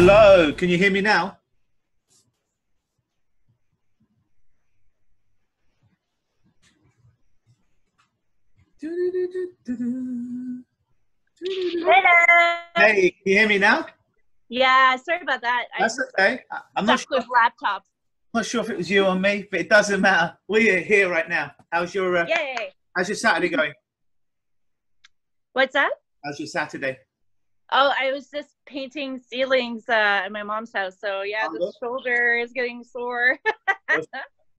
Hello, can you hear me now? Hello. Hey, can you hear me now? Yeah, sorry about that. That's okay. I'm I'm not sure, with laptops. not sure if it was you or me, but it doesn't matter. We're here right now. How's your uh, Yay. How's your Saturday going? What's that? How's your Saturday? Oh, I was just painting ceilings uh, at my mom's house. So yeah, Oh, the look. shoulder is getting sore.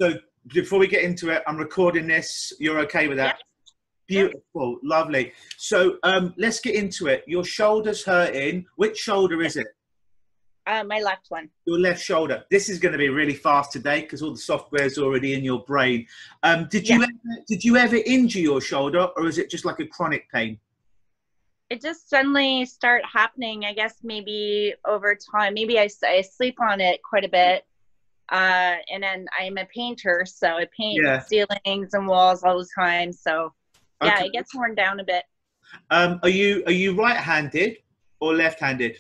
So before we get into it, I'm recording this. You're okay with that? Beautiful, lovely. So um, let's get into it. Your shoulder's hurting. Which shoulder is it? uh, my left one. Your left shoulder. This is going to be really fast today because all the software is already in your brain. Um, did you Yeah. ever, did you ever injure your shoulder, or is it just like a chronic pain? It just suddenly start happening. I guess maybe over time. Maybe i, I sleep on it quite a bit. Uh, and then I'm a painter, so I paint Yeah. ceilings and walls all the time. So yeah, Okay. it gets worn down a bit. Um, are you are you right-handed or left-handed?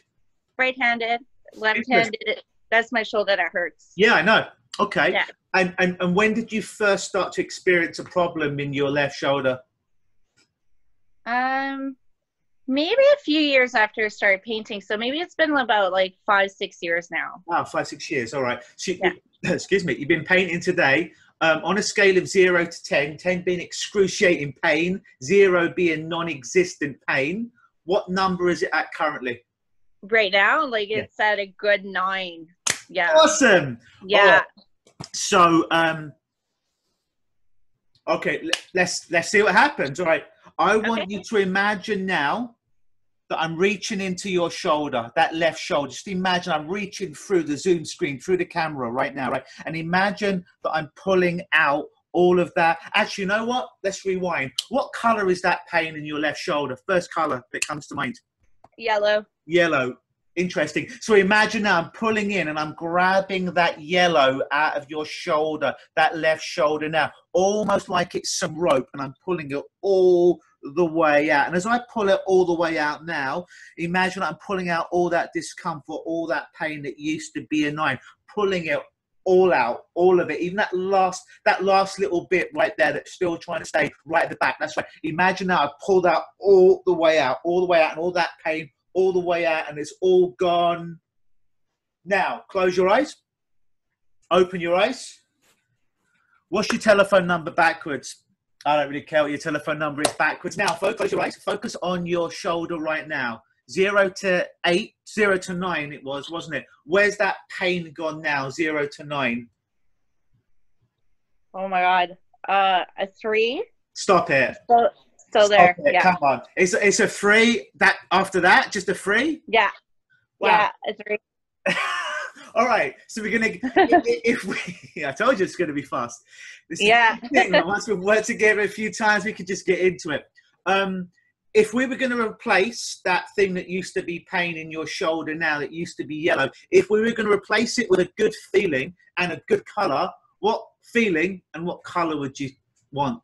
Right-handed, left-handed. That's my shoulder that hurts. Yeah, I know. Okay. Yeah. And, and and when did you first start to experience a problem in your left shoulder? Um, maybe a few years after I started painting. So maybe it's been about like five, six years now. Wow, five six years. All right. So, Yeah. excuse me. You've been painting today. Um, on a scale of zero to 10, 10 being excruciating pain, zero being non-existent pain. What number is it at currently? Right now, like Yeah. it's at a good nine. Yeah. Awesome. Yeah. So, um, okay, let's let's see what happens. All right, I want Okay. you to imagine now that I'm reaching into your shoulder, that left shoulder. Just imagine I'm reaching through the Zoom screen, through the camera right now, right? And imagine that I'm pulling out all of that. Actually, you know what? Let's rewind. What color is that pain in your left shoulder? First color that comes to mind Yellow. yellow. Interesting. So imagine now I'm pulling in and I'm grabbing that yellow out of your shoulder, that left shoulder now, almost like it's some rope, and I'm pulling it all the way out. And as I pull it all the way out now, imagine I'm pulling out all that discomfort, all that pain that used to be annoying, pulling it all out, all of it, even that last that last little bit right there that's still trying to stay right at the back. That's right. Imagine now I pulled out all the way out, all the way out, and all that pain all the way out, and it's all gone. Now, close your eyes. Open your eyes. What's your telephone number backwards? I don't really care what your telephone number is backwards. Now, focus your eyes. Focus on your shoulder right now. Zero to eight, zero to nine, it was, wasn't it? Where's that pain gone now? Zero to nine. Oh my God. Uh, a three. Stop it. So, so Stop there. it. Yeah. Come on. It's, it's a three. That after that, just a three? Yeah. Wow. Yeah. A three. All right, so we're gonna if we. I told you it's gonna be fast. This Yeah. thing, Once we've worked together a few times, we could just get into it. Um, if we were going to replace that thing that used to be pain in your shoulder now that used to be yellow, if we were going to replace it with a good feeling and a good color, what feeling and what color would you want?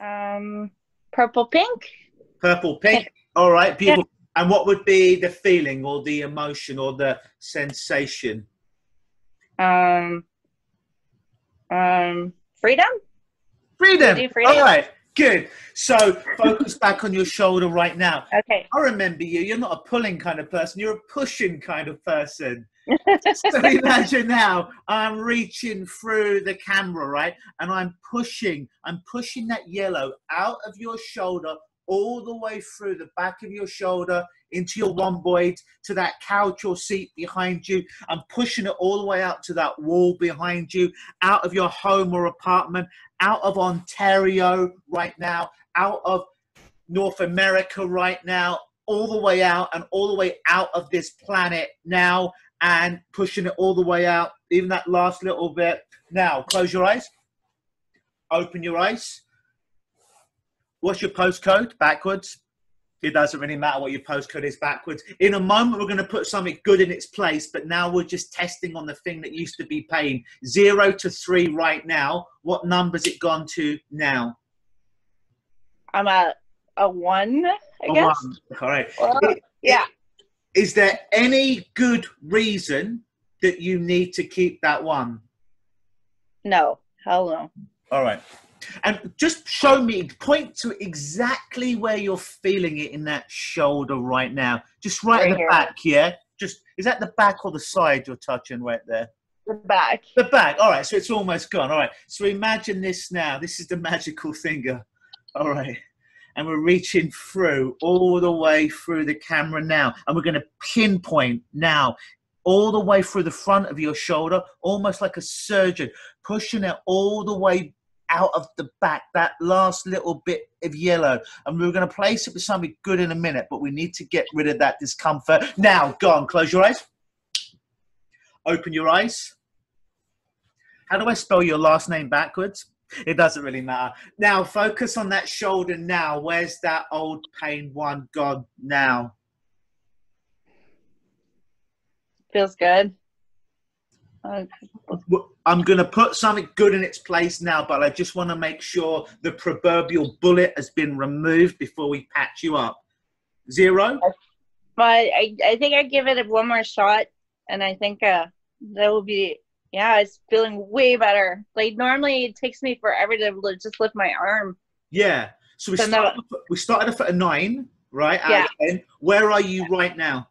Um, purple pink. Purple, pink. All right, beautiful. And what would be the feeling or the emotion or the sensation? Um, um, freedom. Freedom. Freedom. All right, good. So focus back on your shoulder right now. Okay. I remember you. You're not a pulling kind of person. You're a pushing kind of person. so imagine now I'm reaching through the camera, right? And I'm pushing, I'm pushing that yellow out of your shoulder all the way through the back of your shoulder into your rhomboid to that couch or seat behind you. I'm pushing it all the way out to that wall behind you, out of your home or apartment, out of Ontario right now, out of North America right now, all the way out and all the way out of this planet now and pushing it all the way out, even that last little bit. Now, close your eyes. Open your eyes. What's your postcode backwards? It doesn't really matter what your postcode is backwards. In a moment, we're going to put something good in its place, but now we're just testing on the thing that used to be pain. Zero to three right now. What number's it gone to now? I'm a a one. I A guess. one. All right. Well, It- yeah. Is there any good reason that you need to keep that one? No, hell no. All right. And just show me, point to exactly where you're feeling it in that shoulder right now. Just right, Right at the here. back, yeah? Just is that the back or the side you're touching right there? The back. The back. All right, so it's almost gone. All right. So imagine this now. This is the magical finger. All right. And we're reaching through all the way through the camera now. And we're going to pinpoint now all the way through the front of your shoulder, almost like a surgeon, pushing it all the way out of the back, that last little bit of yellow. And we're going to place it with something good in a minute, but we need to get rid of that discomfort. Now, go on, close your eyes. Open your eyes. How do I spell your last name backwards? It doesn't really matter. Now, focus on that shoulder now. Where's that old pain one gone now? Feels good. Uh, W- I'm going to put something good in its place now, but I just want to make sure the proverbial bullet has been removed before we patch you up. Zero? but I, I think I give it one more shot, and I think uh, that will be. Yeah, it's feeling way better. Like normally, it takes me forever to just lift my arm. Yeah. So we So started, off, we started off at a nine, right? Yeah. Where are you right now?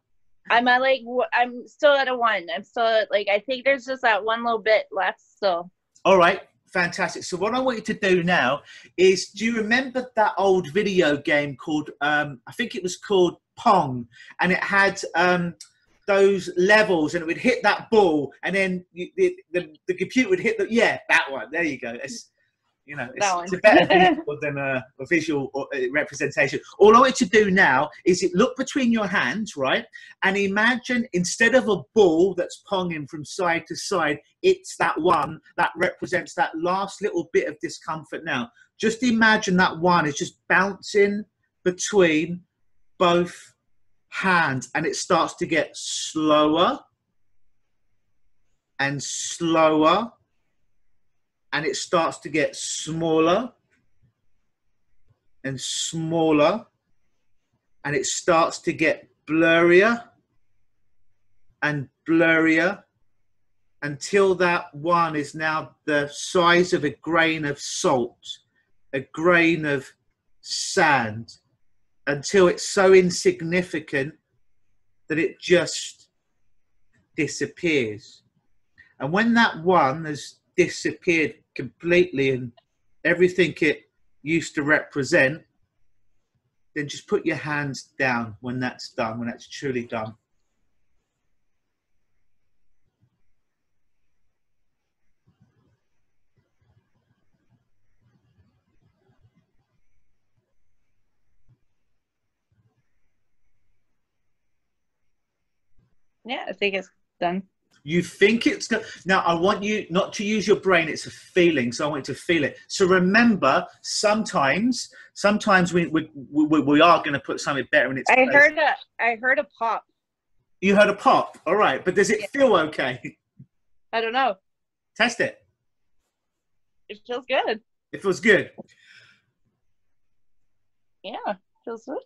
I'm at like I'm still at a one. I'm still at like I think there's just that one little bit left still. All right, fantastic. So what I want you to do now is, do you remember that old video game called? Um, I think it was called Pong, and it had um, those levels, and it would hit that ball, and then you, the, the the computer would hit the yeah that one. There you go. It's you know it's, it's a better visual than a, a visual or, uh, representation. All I want you to do now is it look between your hands, right, and imagine instead of a ball that's ponging from side to side, it's that one that represents that last little bit of discomfort now. Just imagine that one is just bouncing between both hands and it starts to get slower and slower and it starts to get smaller and smaller and it starts to get blurrier and blurrier until that one is now the size of a grain of salt, a grain of sand, until it's so insignificant that it just disappears. And when that one has disappeared completely and everything it used to represent, then just put your hands down when that's done, when that's truly done. Yeah, I think it's done. You think it's good. Now, I want you not to use your brain. It's a feeling. So I want you to feel it. So remember, sometimes, sometimes we, we, we, we are going to put something better in its I place. heard a I heard a pop. You heard a pop. All right. But does it Yeah. feel okay? I don't know. Test it. It feels good. It feels good. Yeah, feels good.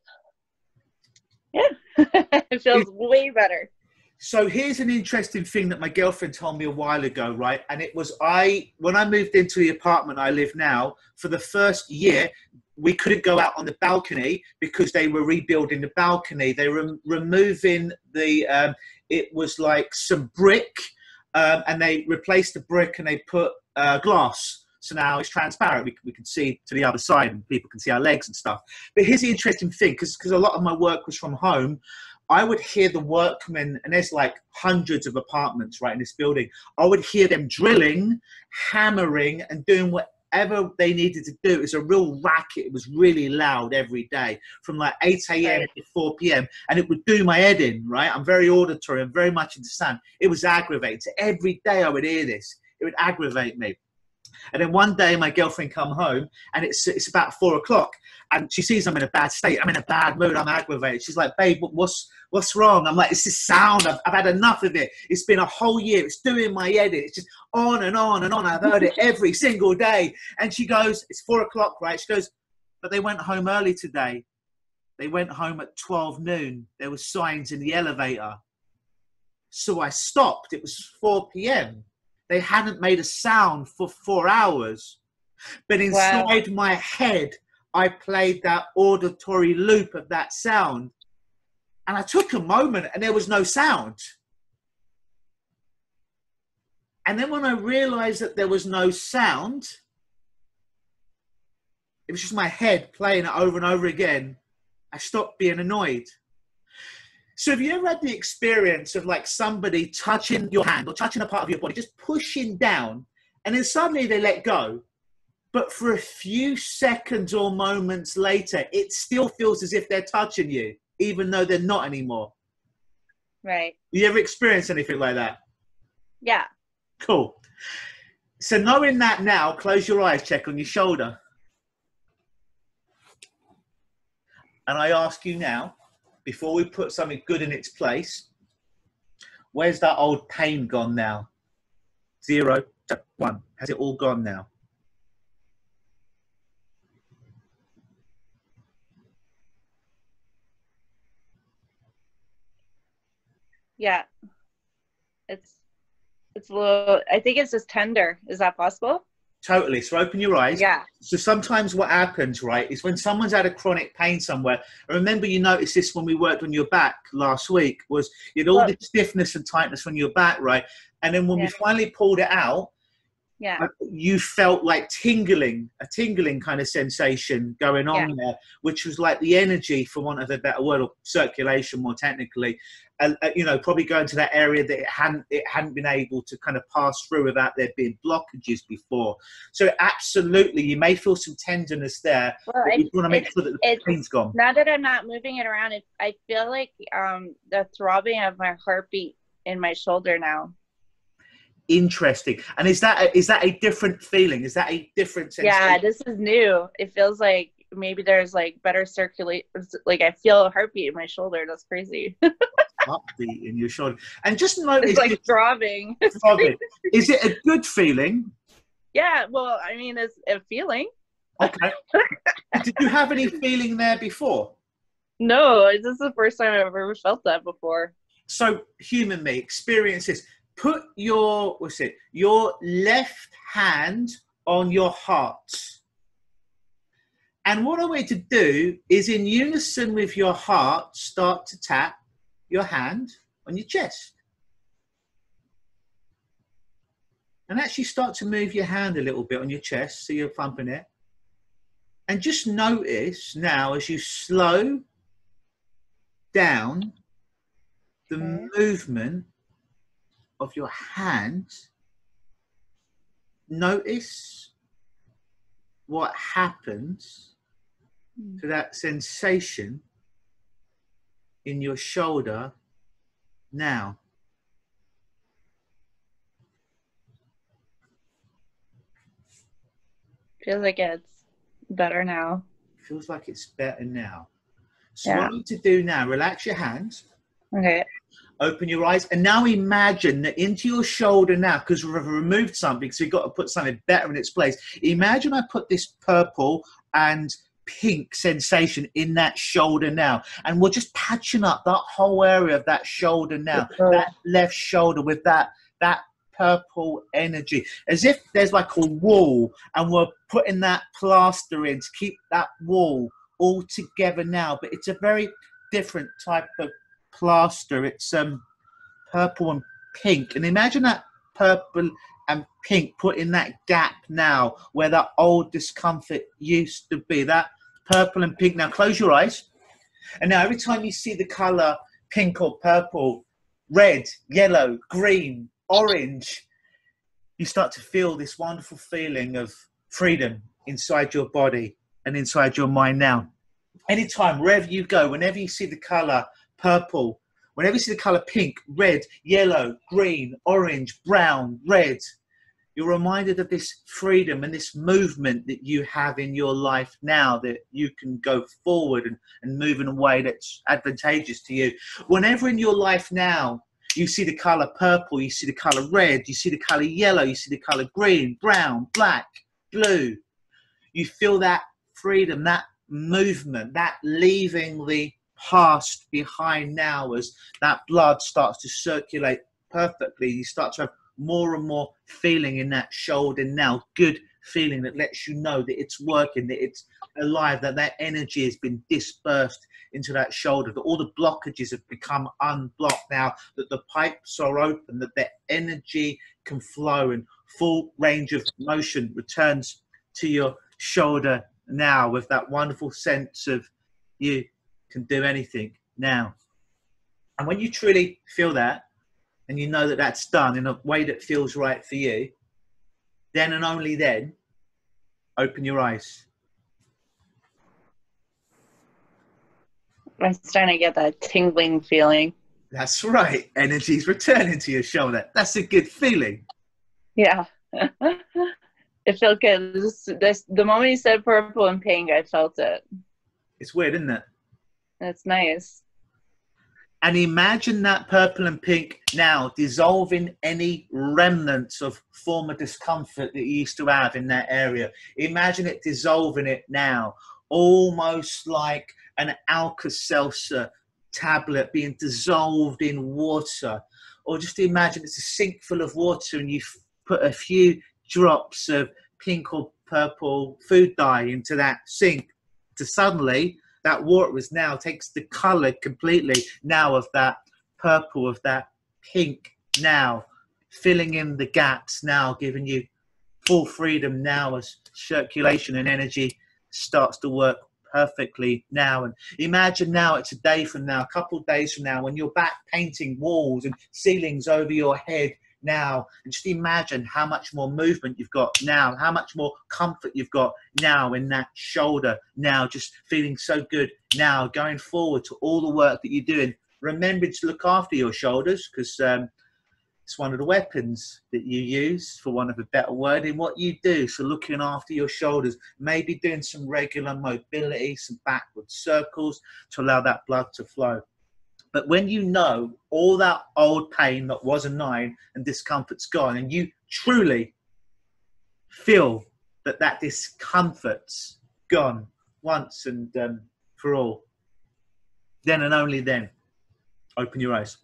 Yeah, it feels way better. So here's an interesting thing that my girlfriend told me a while ago, right? And it was I when I moved into the apartment I live now. For the first year, we couldn't go out on the balcony because they were rebuilding the balcony. They were removing the. Um, it was like some brick, um, and they replaced the brick and they put uh, glass. So now it's transparent. We, we can see to the other side and people can see our legs and stuff. But here's the interesting thing because because a lot of my work was from home. I would hear the workmen, and there's like hundreds of apartments right in this building. I would hear them drilling, hammering, and doing whatever they needed to do. It was a real racket. It was really loud every day from like 8 a.m. Right. to 4 p.m. And it would do my head in, right? I'm very auditory. I'm very much into sound. It was aggravating. So every day I would hear this. It would aggravate me. And then one day my girlfriend come home and it's it's about four o'clock and she sees I'm in a bad state. I'm in a bad mood. I'm aggravated. She's like, babe, what's what's wrong? I'm like, it's this sound. I've, I've had enough of it. It's been a whole year. It's doing my head. It's just on and on and on. I've heard it every single day. And she goes, it's four o'clock, right? She goes, but they went home early today. They went home at 12 noon. There were signs in the elevator. So I stopped. It was 4 p.m. They hadn't made a sound for four hours. But inside wow. my head, I played that auditory loop of that sound. And I took a moment and there was no sound. And then when I realized that there was no sound, it was just my head playing it over and over again. I stopped being annoyed. So have you ever had the experience of like somebody touching your hand or touching a part of your body, just pushing down, and then suddenly they let go? But for a few seconds or moments later, it still feels as if they're touching you, even though they're not anymore. Right. You ever experienced anything like that? Yeah. Cool. So knowing that now, close your eyes, check on your shoulder. And I ask you now, before we put something good in its place, where's that old pain gone now? Zero, one. Has it all gone now? Yeah. It's it's a little I think it's just tender. Is that possible? Totally. So open your eyes. Yeah. So sometimes what happens, right, is when someone's had a chronic pain somewhere. I remember you noticed this when we worked on your back last week. Was you had all oh. this stiffness and tightness on your back, right? And then when yeah. we finally pulled it out, yeah, you felt like tingling, a tingling kind of sensation going on yeah. there, which was like the energy, for want of a better word, or circulation more technically, uh, uh, you know, probably going to that area that it hadn't it hadn't been able to kind of pass through without there being blockages before. So absolutely, you may feel some tenderness there. Well, but you want to make sure that the pain's gone. Now that I'm not moving it around, it, I feel like um, the throbbing of my heartbeat in my shoulder now. Interesting. And is that a, is that a different feeling? Is that a different sensation? Yeah, this is new. It feels like maybe there's like better circulate. Like I feel a heartbeat in my shoulder. That's crazy. heartbeat in your shoulder, and just notice it's like throbbing. throbbing. Is it a good feeling? Yeah. Well, I mean, it's a feeling. Okay. Did you have any feeling there before? No, this is the first time I've ever felt that before. So, human me, experience this put your what's it? Your left hand on your heart. And what i want you to do is in unison with your heart start to tap your hand on your chest. And actually start to move your hand a little bit on your chest so you're thumping it. And just notice now as you slow down the okay. movement of your hand, notice what happens mm. to that sensation in your shoulder now. Feels like it's better now. Feels like it's better now. So yeah. what you need to do now, relax your hands. Okay. Open your eyes and now imagine that into your shoulder now, because we've removed something, so you've got to put something better in its place. Imagine I put this purple and pink sensation in that shoulder now. And we're just patching up that whole area of that shoulder now, that left shoulder with that that purple energy. As if there's like a wall and we're putting that plaster in to keep that wall all together now. But it's a very different type of plaster. It's um, purple and pink. And imagine that purple and pink put in that gap now where that old discomfort used to be. That purple and pink. Now close your eyes. And now every time you see the color pink or purple, red, yellow, green, orange, you start to feel this wonderful feeling of freedom inside your body and inside your mind now. Anytime, wherever you go, whenever you see the color purple. Whenever you see the color pink, red, yellow, green, orange, brown, red, you're reminded of this freedom and this movement that you have in your life now that you can go forward and, and move in a way that's advantageous to you. Whenever in your life now you see the color purple, you see the color red, you see the color yellow, you see the color green, brown, black, blue, you feel that freedom, that movement, that leaving the past behind now as that blood starts to circulate perfectly. You start to have more and more feeling in that shoulder now, good feeling that lets you know that it's working, that it's alive, that that energy has been dispersed into that shoulder, that all the blockages have become unblocked now, that the pipes are open, that the energy can flow and full range of motion returns to your shoulder now with that wonderful sense of you can do anything now. And when you truly feel that, and you know that that's done in a way that feels right for you, then and only then, open your eyes. I'm starting to get that tingling feeling. That's right. Energy's returning to your shoulder. That's a good feeling. Yeah. it felt good. This, this, the moment you said purple and pink, I felt it. It's weird, isn't it? That's nice. And imagine that purple and pink now dissolving any remnants of former discomfort that you used to have in that area. Imagine it dissolving it now, almost like an Alka Seltzer tablet being dissolved in water. Or just imagine it's a sink full of water and you put a few drops of pink or purple food dye into that sink to suddenly that water was now takes the color completely now of that purple of that pink now filling in the gaps now giving you full freedom now as circulation and energy starts to work perfectly now. And imagine now it's a day from now a couple of days from now when you're back painting walls and ceilings over your head now. And just imagine how much more movement you've got now how much more comfort you've got now in that shoulder now just feeling so good now going forward to all the work that you're doing. Remember to look after your shoulders because um, it's one of the weapons that you use for one of a better word in what you do. So looking after your shoulders maybe doing some regular mobility some backward circles to allow that blood to flow but when you know all that old pain that was a nine and discomfort's gone, and you truly feel that that discomfort's gone once and um, for all, then and only then, open your eyes.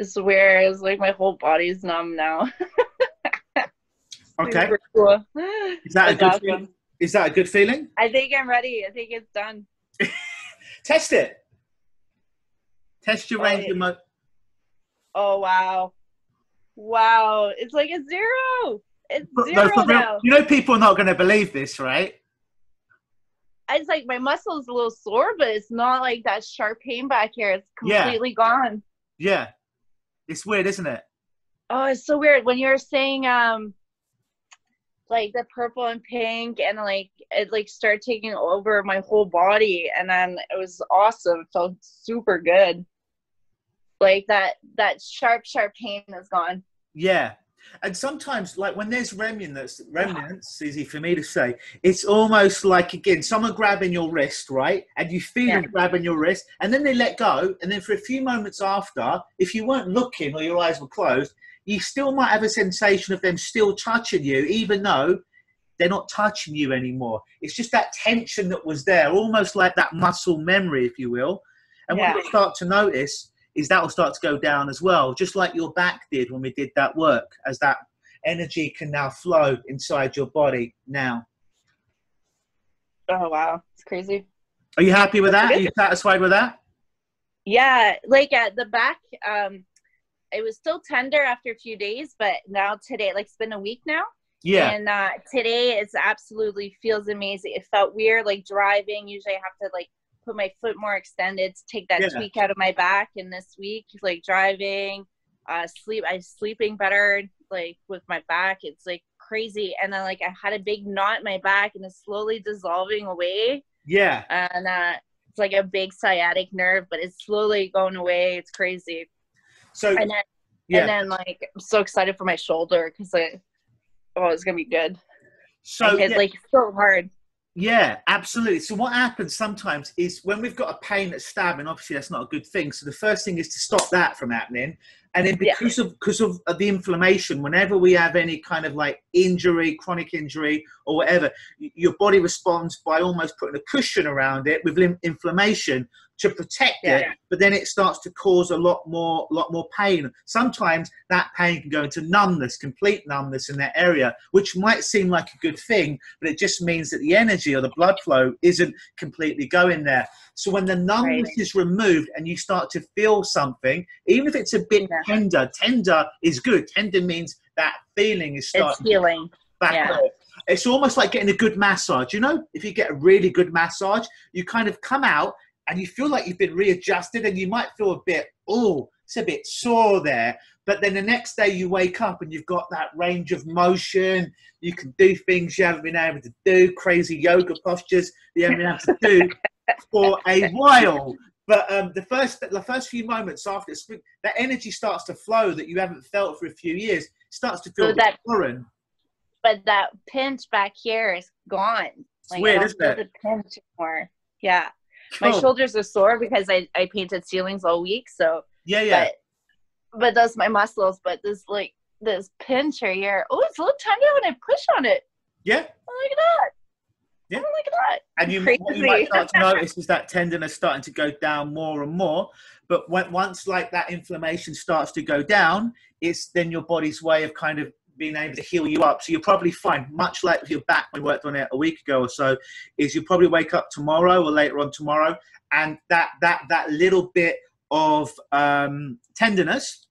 It's weird. It's like my whole body's numb now. okay. Cool. Is that a good awesome. feeling? Is that a good feeling? I think I'm ready. I think it's done. Test it. Test your range of mo- Oh wow. Wow. It's like a zero. It's zero no, now. You know people are not gonna believe this, right? It's like my muscle's a little sore, but it's not like that sharp pain back here. It's completely yeah. gone. Yeah. It's weird, isn't it? Oh, it's so weird. When you're saying um like the purple and pink and like it like started taking over my whole body and then it was awesome. It felt super good. Like that that sharp, sharp pain is gone. Yeah and sometimes like when there's remnants remnants easy for me to say it's almost like again someone grabbing your wrist right and you feel yeah. them grabbing your wrist and then they let go and then for a few moments after if you weren't looking or your eyes were closed you still might have a sensation of them still touching you even though they're not touching you anymore it's just that tension that was there almost like that muscle memory if you will and yeah. what you start to notice is that will start to go down as well, just like your back did when we did that work, as that energy can now flow inside your body now. Oh wow, it's crazy. Are you happy with that? Are you satisfied with that? Yeah, like at the back, um, it was still tender after a few days, but now today, like it's been a week now. Yeah. And uh, today it's absolutely feels amazing. It felt weird, like driving. Usually I have to like put my foot more extended to take that yeah. tweak out of my back. And this week, like driving, uh, sleep, I'm sleeping better, like with my back. It's like crazy. And then like I had a big knot in my back, and it's slowly dissolving away. Yeah. And uh, it's like a big sciatic nerve, but it's slowly going away. It's crazy. So and then yeah. and then like I'm so excited for my shoulder because like oh it's gonna be good. So it's yeah. like so hard. Yeah, absolutely. So what happens sometimes is when we've got a pain that's stabbing, obviously that's not a good thing. So the first thing is to stop that from happening. And then because yeah. of because of uh, the inflammation, whenever we have any kind of like injury, chronic injury or whatever, your body responds by almost putting a cushion around it with inflammation to protect yeah. it, but then it starts to cause a lot more, lot more pain. Sometimes that pain can go into numbness, complete numbness in that area, which might seem like a good thing, but it just means that the energy or the blood flow isn't completely going there. So when the numbness right. is removed and you start to feel something, even if it's a bit yeah. tender, tender is good. Tender means that feeling is starting. It's healing. Back yeah. Up it's almost like getting a good massage. You know, if you get a really good massage, you kind of come out and you feel like you've been readjusted and you might feel a bit, oh, it's a bit sore there. But then the next day you wake up and you've got that range of motion. You can do things you haven't been able to do, crazy yoga postures you haven't been able to do for a while. But um, the first the first few moments after that energy starts to flow that you haven't felt for a few years starts to feel so that, foreign. But that pinch back here is gone. Like, weird, isn't it? The pinch more. Yeah my shoulders are sore because I, I painted ceilings all week. So yeah, yeah. But, but that's my muscles. But this like this pinch right here. Oh, it's a little tiny when I push on it. Yeah. Look at that. Yeah. Look at that. And you, what you might start to notice is that tenderness starting to go down more and more. But when, once like that inflammation starts to go down, it's then your body's way of kind of being able to heal you up. So you'll probably find, much like your back, we worked on it a week ago or so, is you'll probably wake up tomorrow or later on tomorrow, and that that that little bit of um, tenderness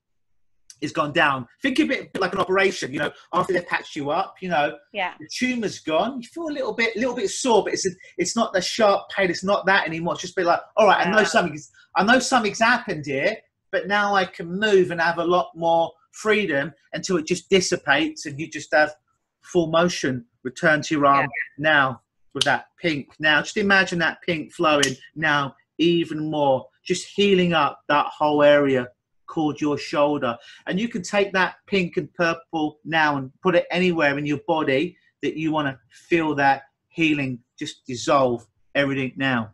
is gone down. Think of it like an operation. You know, after they patch you up, you know, yeah, the tumor's gone. You feel a little bit, a little bit sore, but it's a, it's not the sharp pain. It's not that anymore. It's just be like, all right, yeah. I know something's, I know something's happened here, but now I can move and have a lot more freedom until it just dissipates and you just have full motion return to your arm yeah. now with that pink now just imagine that pink flowing now even more just healing up that whole area called your shoulder and you can take that pink and purple now and put it anywhere in your body that you want to feel that healing just dissolve everything now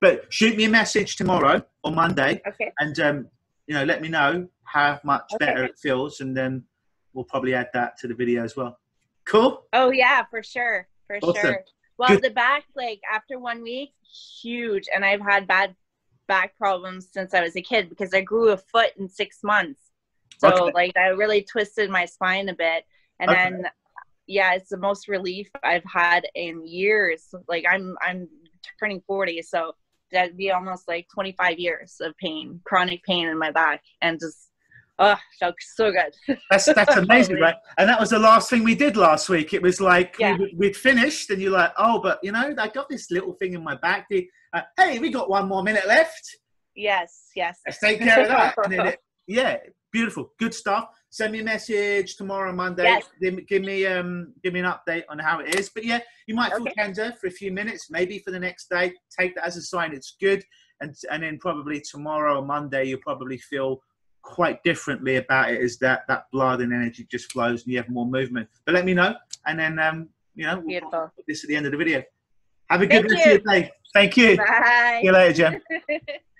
but shoot me a message tomorrow or monday okay. and um, you know let me know how much okay. better it feels, and then we'll probably add that to the video as well. Cool. Oh yeah, for sure, for awesome. sure. Well, Good. the back, like after one week, huge, and I've had bad back problems since I was a kid because I grew a foot in six months. So okay. like I really twisted my spine a bit, and okay. then yeah, it's the most relief I've had in years. Like I'm I'm turning forty, so that'd be almost like 25 years of pain, chronic pain in my back, and just Oh, felt so good. that's that's amazing, right? And that was the last thing we did last week. It was like yeah. we, would finished, and you're like, oh, but you know, I got this little thing in my back. Uh, hey, we got one more minute left. Yes, yes. Let's take care of that. it, yeah, beautiful, good stuff. Send me a message tomorrow, Monday. Yes. Give, give, me um, give me an update on how it is. But yeah, you might feel okay. tender for a few minutes, maybe for the next day. Take that as a sign it's good, and and then probably tomorrow or Monday you'll probably feel quite differently about it is that that blood and energy just flows and you have more movement. But let me know, and then um, you know we'll put this at the end of the video. Have a good Thank rest you. of your day. Thank you. Bye. See you later, Jen.